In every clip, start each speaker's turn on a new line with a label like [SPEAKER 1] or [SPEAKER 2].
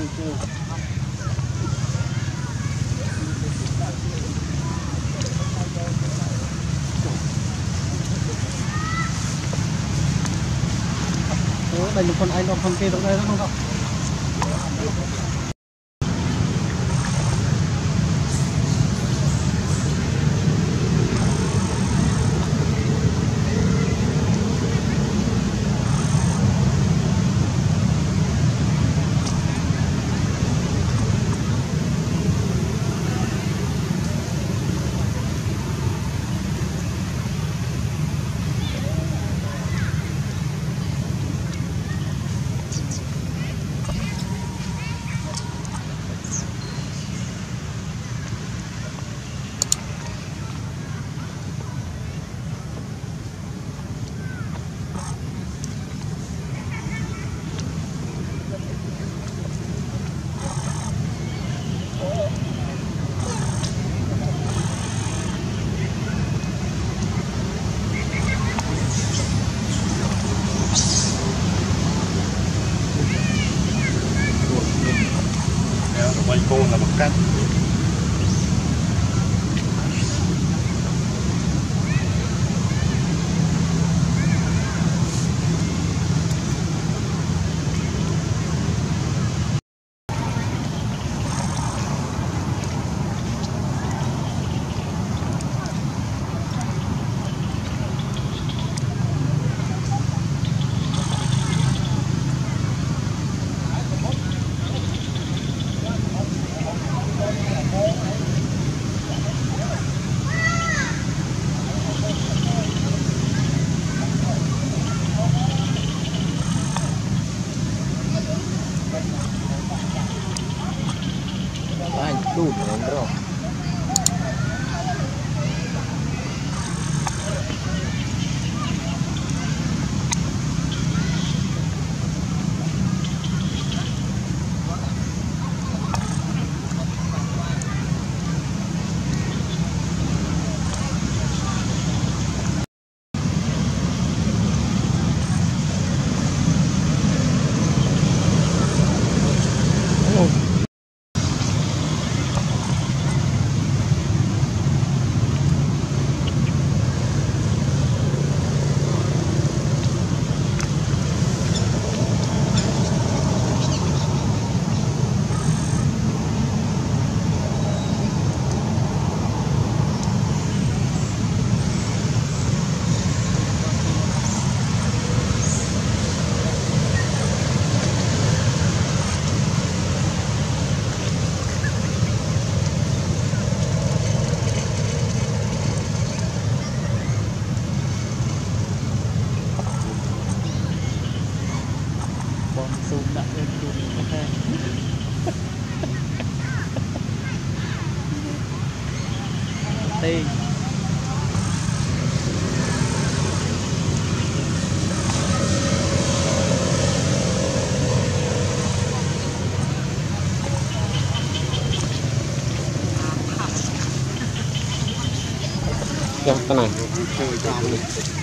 [SPEAKER 1] đây là con anh con kia trong đây đó không ạ កូនរបស់គាត់ non andrò จ้าตั้งไหน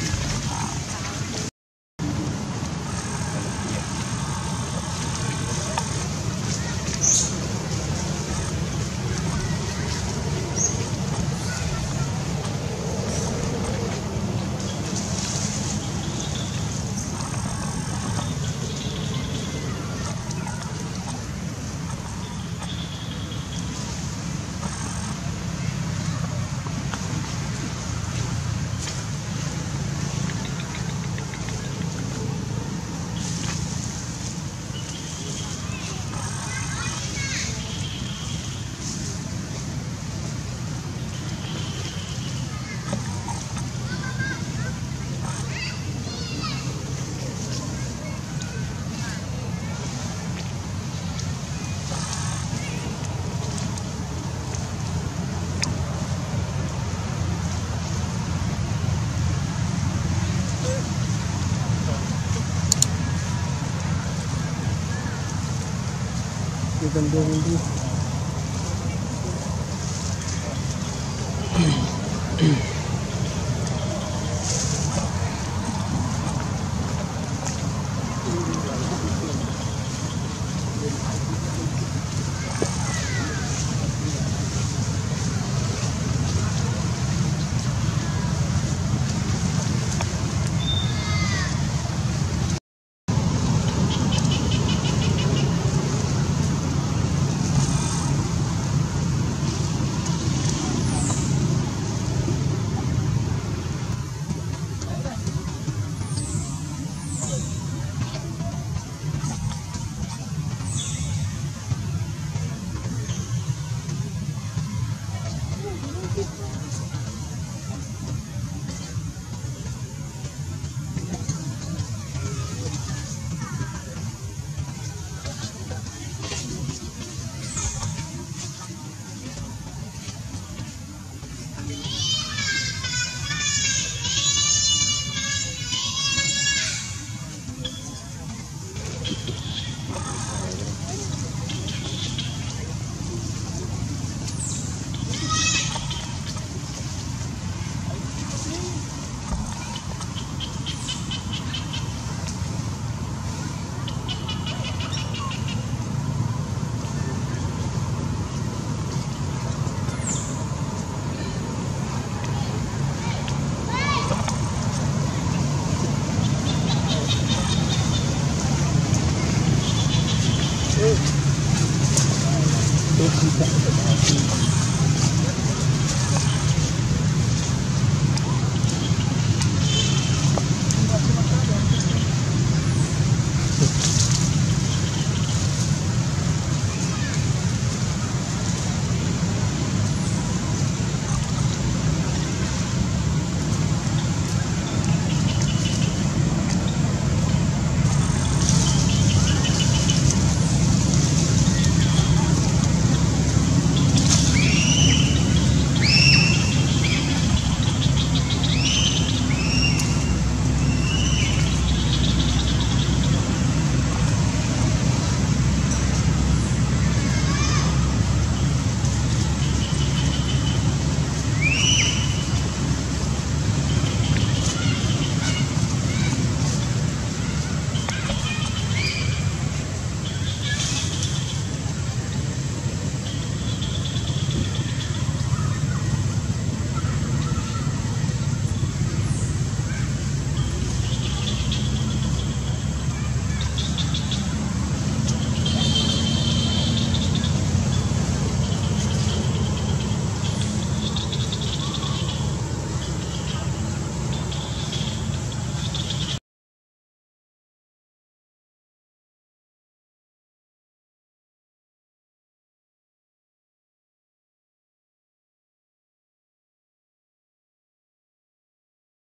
[SPEAKER 1] बंदे बंदे